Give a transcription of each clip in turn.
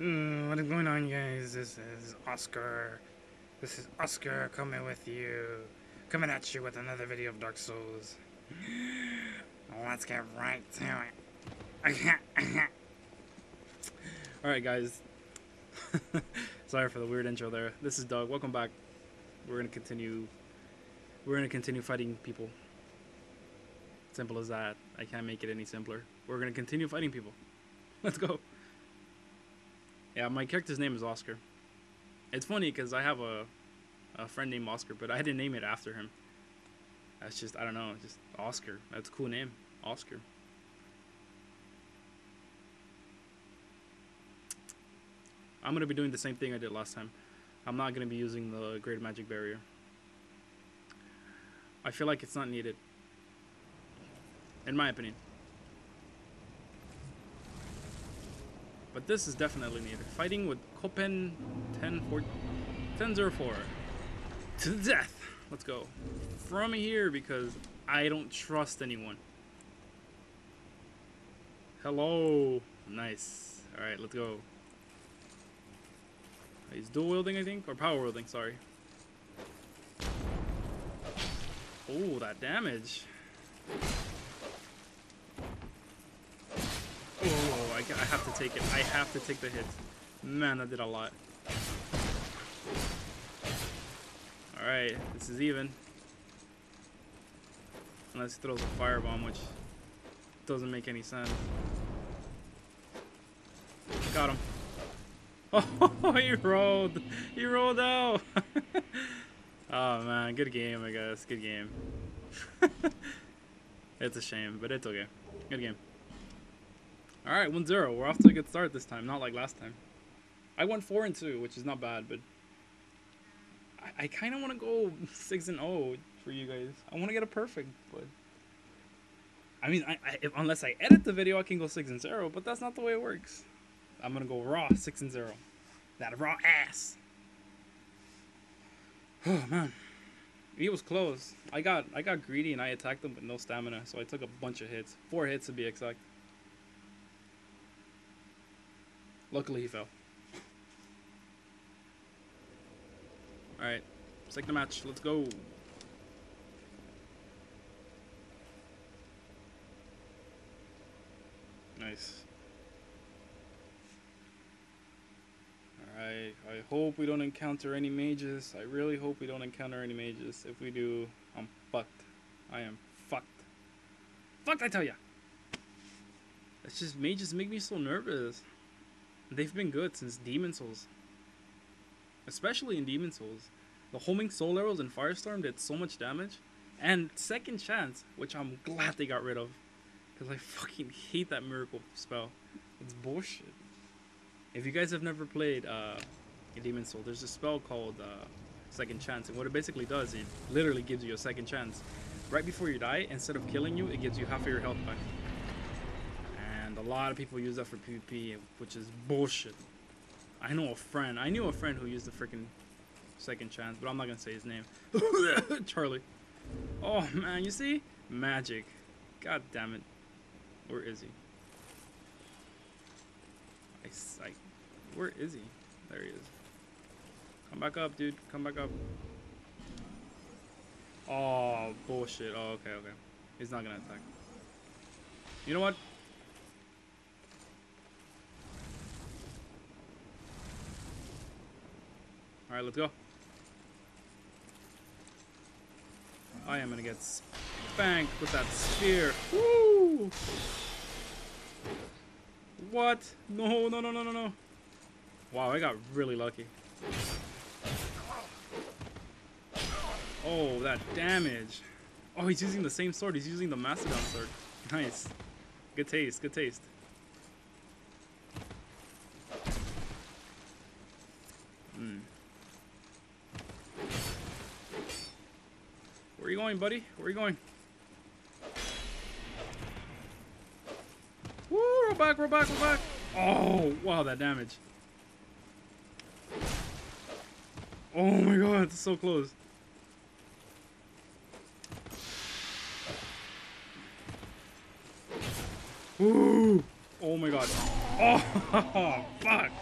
Mm, what is going on, guys? This is Oscar. This is Oscar coming with you. Coming at you with another video of Dark Souls. Let's get right to it. Alright, guys. Sorry for the weird intro there. This is Doug. Welcome back. We're gonna continue. We're gonna continue fighting people. Simple as that. I can't make it any simpler. We're gonna continue fighting people. Let's go. Yeah, my character's name is Oscar. It's funny because I have a, a friend named Oscar, but I didn't name it after him. That's just, I don't know, just Oscar. That's a cool name. Oscar. I'm going to be doing the same thing I did last time. I'm not going to be using the Great Magic Barrier. I feel like it's not needed. In my opinion. But this is definitely needed. Fighting with Copen 1004 1004. To the death! Let's go. From here because I don't trust anyone. Hello. Nice. Alright, let's go. He's dual wielding, I think? Or power wielding, sorry. Oh, that damage. Oh, I, I have to take it. I have to take the hit. Man, that did a lot. Alright, this is even. Unless he throws a firebomb, which doesn't make any sense. Got him. Oh, he rolled. He rolled out. oh, man. Good game, I guess. Good game. it's a shame, but it's okay. Good game. Alright, 1-0. We're off to a good start this time, not like last time. I went 4 and 2, which is not bad, but I, I kind of want to go 6 and 0 for you guys. I want to get a perfect, but I mean, I, I, if, unless I edit the video, I can go 6 and 0, but that's not the way it works. I'm going to go raw 6 and 0. That raw ass. Oh man. He was close. I got I got greedy and I attacked him with no stamina, so I took a bunch of hits. Four hits to be exact. Luckily, he fell. Alright, the match. Let's go. Nice. Alright, I hope we don't encounter any mages. I really hope we don't encounter any mages. If we do, I'm fucked. I am fucked. Fucked, I tell ya! It's just, mages make me so nervous. They've been good since Demon Souls. Especially in Demon Souls. The homing soul arrows in Firestorm did so much damage. And Second Chance, which I'm glad they got rid of. Because I fucking hate that miracle spell. It's bullshit. If you guys have never played uh, Demon Soul, there's a spell called uh, Second Chance. And what it basically does, it literally gives you a second chance. Right before you die, instead of killing you, it gives you half of your health back a lot of people use that for PvP, which is bullshit. I know a friend. I knew a friend who used the freaking second chance, but I'm not gonna say his name. Charlie. Oh man, you see? Magic. God damn it. Where is he? I, I, where is he? There he is. Come back up, dude. Come back up. Oh, bullshit. Oh, okay, okay. He's not gonna attack. You know what? Let's go. I am gonna get spanked with that spear. Woo! What? No, no, no, no, no, no. Wow, I got really lucky. Oh, that damage. Oh, he's using the same sword. He's using the Mastodon sword. Nice. Good taste, good taste. you going, buddy? Where are you going? Woo! Roll back, roll back, roll back! Oh, wow, that damage. Oh my god, it's so close. Woo! Oh my god. Oh, fuck!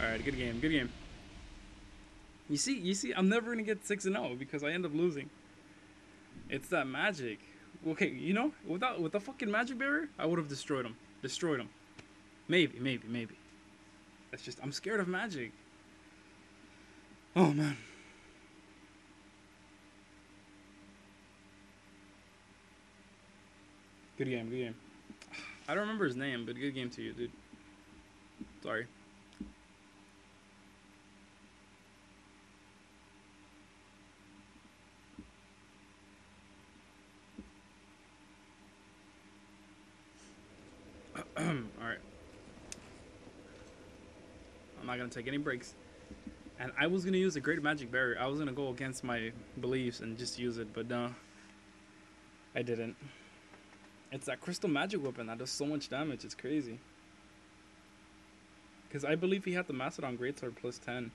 Alright, good game, good game. You see, you see, I'm never gonna get 6 and 0 because I end up losing. It's that magic. Okay, you know, without with the fucking magic barrier, I would have destroyed him. Destroyed him. Maybe, maybe, maybe. That's just I'm scared of magic. Oh man. Good game, good game. I don't remember his name, but good game to you, dude. Sorry. Alright. I'm not gonna take any breaks. And I was gonna use a great magic barrier. I was gonna go against my beliefs and just use it, but no. I didn't. It's that crystal magic weapon that does so much damage, it's crazy. Because I believe he had the Mastodon Greatsword plus 10.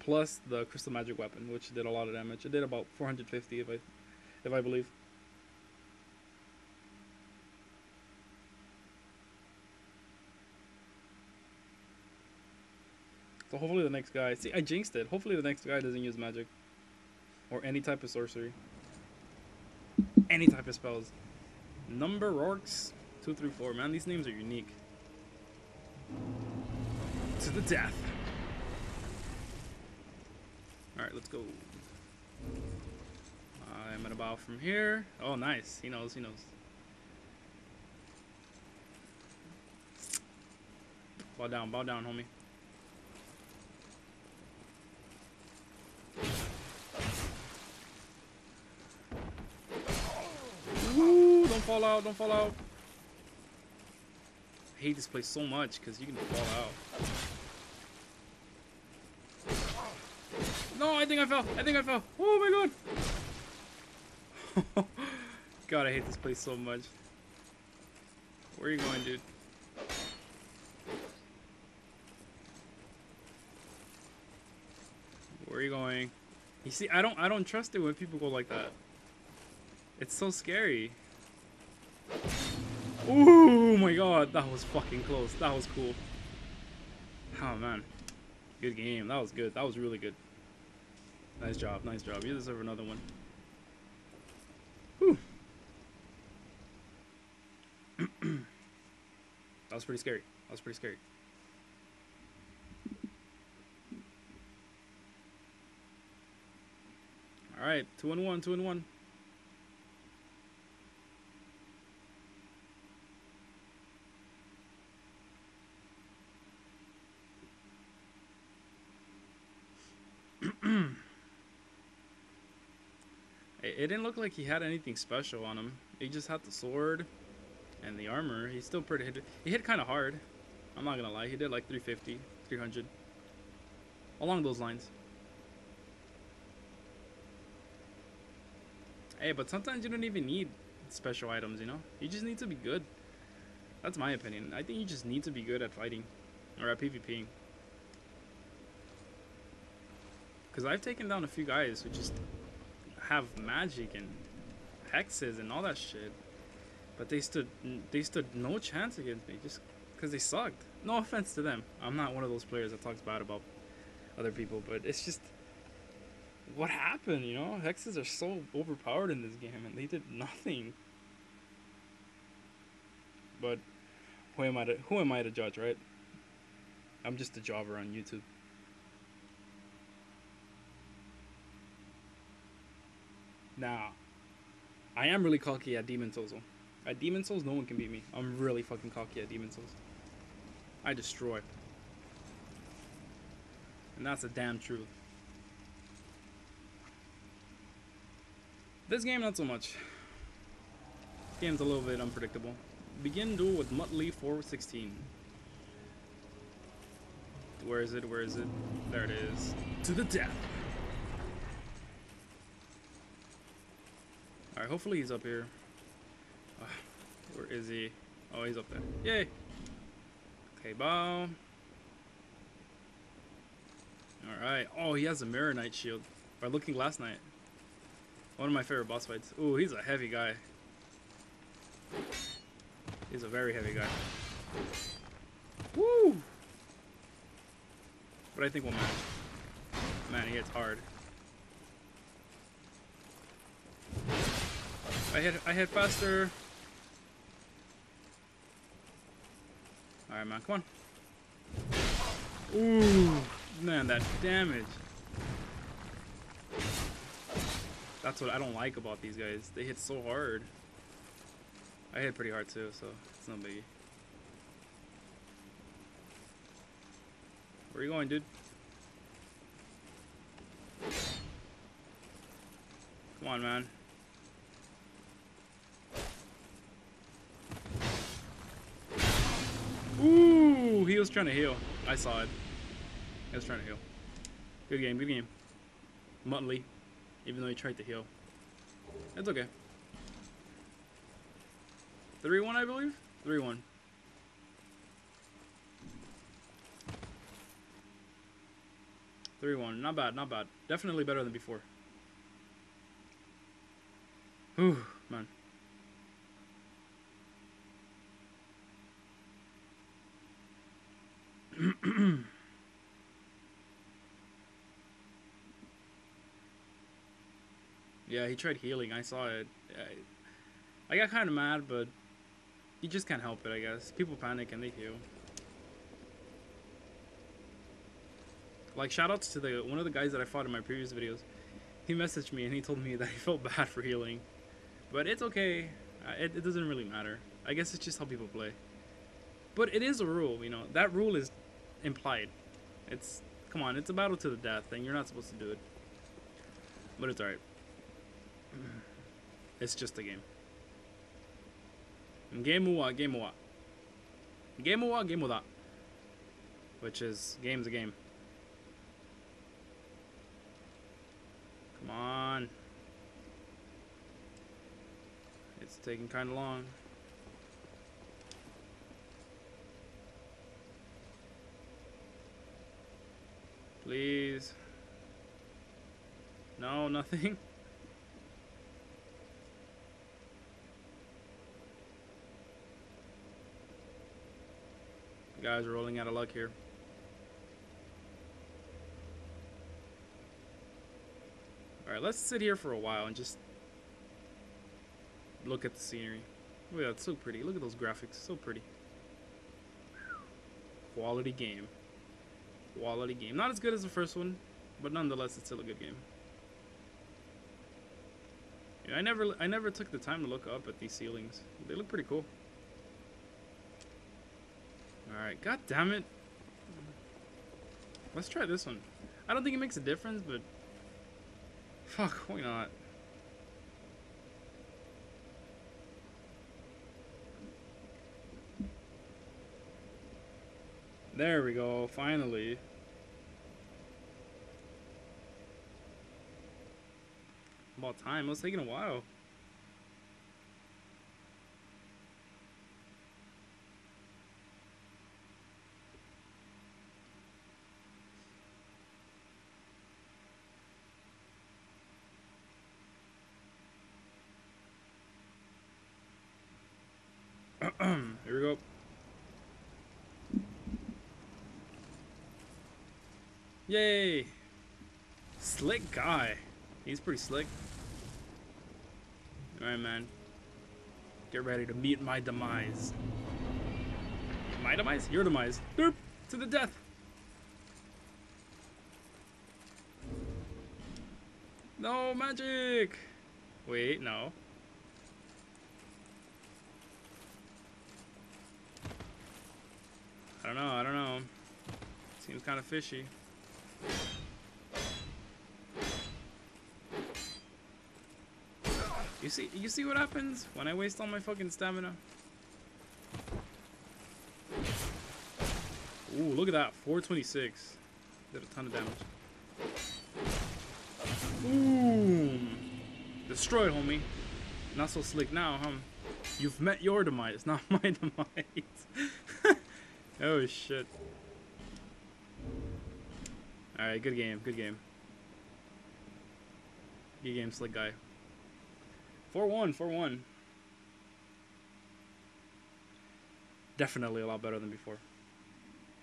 Plus the crystal magic weapon, which did a lot of damage. It did about 450 if I if I believe. So hopefully the next guy. See, I jinxed it. Hopefully the next guy doesn't use magic. Or any type of sorcery. Any type of spells. Number orcs. Two, three, four. Man, these names are unique. To the death. Alright, let's go. I'm gonna bow from here. Oh, nice. He knows, he knows. Bow down, bow down, homie. Fall out, don't fall out. I hate this place so much because you can fall out. No, I think I fell. I think I fell. Oh my god. god, I hate this place so much. Where are you going, dude? Where are you going? You see, I don't I don't trust it when people go like that. It's so scary. Oh my god, that was fucking close. That was cool. Oh man. Good game. That was good. That was really good. Nice job. Nice job. You deserve another one. Whew. that was pretty scary. That was pretty scary. Alright, two and one, two and one. It didn't look like he had anything special on him. He just had the sword and the armor. He's still pretty hit. He hit kind of hard. I'm not gonna lie. He did like 350, 300. Along those lines. Hey, but sometimes you don't even need special items, you know? You just need to be good. That's my opinion. I think you just need to be good at fighting. Or at PvPing. Because I've taken down a few guys who just have magic and hexes and all that shit. But they stood they stood no chance against me just because they sucked. No offense to them. I'm not one of those players that talks bad about other people, but it's just what happened, you know? Hexes are so overpowered in this game and they did nothing. But who am I to who am I to judge, right? I'm just a jobber on YouTube. Now, I am really cocky at Demon Souls. At Demon Souls, no one can beat me. I'm really fucking cocky at Demon Souls. I destroy. And that's a damn truth. This game, not so much. This game's a little bit unpredictable. Begin duel with Muttley 416. Where is it? Where is it? There it is. To the death. Alright, hopefully he's up here. Uh, where is he? Oh, he's up there. Yay! Okay, bow. Alright. Oh, he has a Mirror Knight shield. By looking last night. One of my favorite boss fights. Ooh, he's a heavy guy. He's a very heavy guy. Woo! but I think we'll match. Man, he hits hard. I hit I hit faster. Alright man, come on. Ooh man, that damage. That's what I don't like about these guys. They hit so hard. I hit pretty hard too, so it's no biggie. Where you going, dude? Come on, man. Ooh, he was trying to heal. I saw it. He was trying to heal. Good game, good game. Muttley, even though he tried to heal. It's okay. 3-1, I believe? 3-1. Three one, not bad, not bad. Definitely better than before. Whew, man. yeah, he tried healing. I saw it. I, I got kind of mad, but you just can't help it, I guess. People panic and they heal. Like, shoutouts to the one of the guys that I fought in my previous videos. He messaged me and he told me that he felt bad for healing. But it's okay. It, it doesn't really matter. I guess it's just how people play. But it is a rule, you know. That rule is implied. It's come on, it's a battle to the death, and you're not supposed to do it. But it's alright. It's just a game. Game wa, game wa. Game wa, game wa. Which is game's a game. Come on. It's taking kind of long. Please. No, nothing. guys are rolling out of luck here. Alright, let's sit here for a while and just look at the scenery. Oh yeah, it's so pretty. Look at those graphics. So pretty. Quality game. Quality game. Not as good as the first one, but nonetheless, it's still a good game. Yeah, I never, I never took the time to look up at these ceilings. They look pretty cool. Alright, god damn it. Let's try this one. I don't think it makes a difference, but... Fuck, why not? There we go, finally. About time, it was taking a while. Here we go. Yay! Slick guy. He's pretty slick. Alright, man. Get ready to meet my demise. My demise? Your demise. Derp! To the death! No magic! Wait, no. I don't know, I don't know. Seems kind of fishy. You see, you see what happens when I waste all my fucking stamina? Ooh, look at that, 426. Did a ton of damage. Boom! Destroyed, homie. Not so slick now, huh? You've met your demise, not my demise. oh shit. Alright, good game, good game. Good game, slick guy. 4-1, 4-1. Definitely a lot better than before.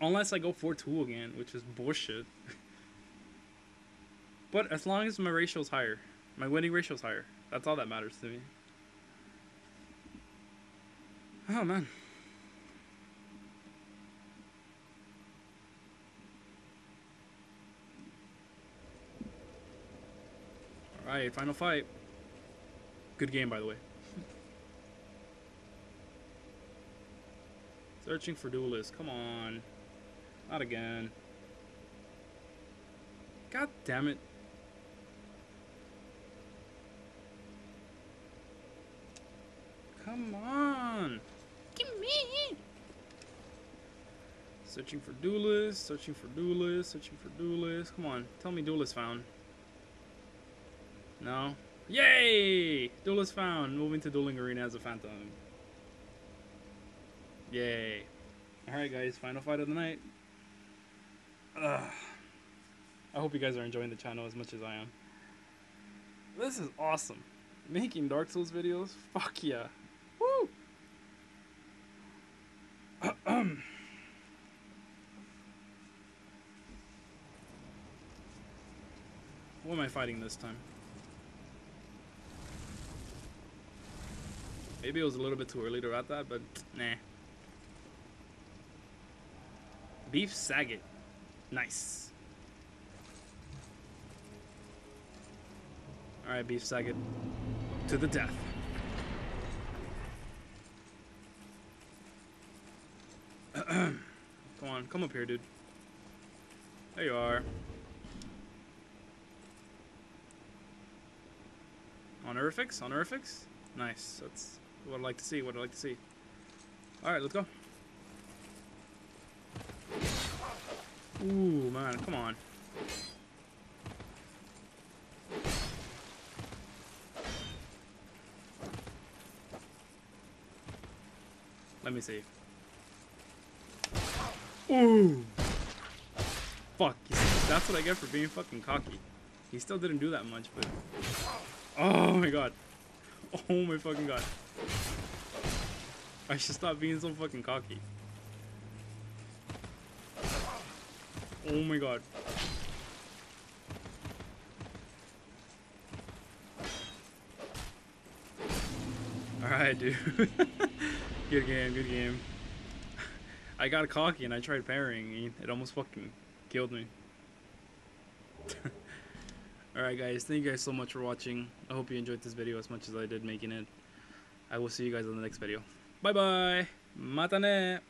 Unless I go 4-2 again, which is bullshit. but as long as my ratio is higher, my winning ratio is higher, that's all that matters to me. Oh man. Alright, final fight. Good game, by the way. Searching for duelists. Come on. Not again. God damn it. Come on. Give me. Searching for duelists. Searching for duelists. Searching for duelists. Come on. Tell me duelist found. No? Yay! Duelist found. Moving to Dueling Arena as a phantom. Yay. Alright guys, final fight of the night. Ugh. I hope you guys are enjoying the channel as much as I am. This is awesome. Making Dark Souls videos? Fuck yeah. Woo! what am I fighting this time? Maybe it was a little bit too early to write that, but nah. Beef Saget. Nice. Alright, Beef Saget. To the death. come on, come up here, dude. There you are. Honorifics? Honorifics? Nice. That's what I'd like to see. What I'd like to see. Alright, let's go. Ooh, man, come on. Let me see. Ooh! Fuck, that's what I get for being fucking cocky. He still didn't do that much, but... Oh my god. Oh my fucking god. I should stop being so fucking cocky. Oh my god. Alright, dude. good game, good game. I got cocky and I tried parrying. It almost fucking killed me. Alright guys, thank you guys so much for watching. I hope you enjoyed this video as much as I did making it. I will see you guys in the next video. バイバイ。またね。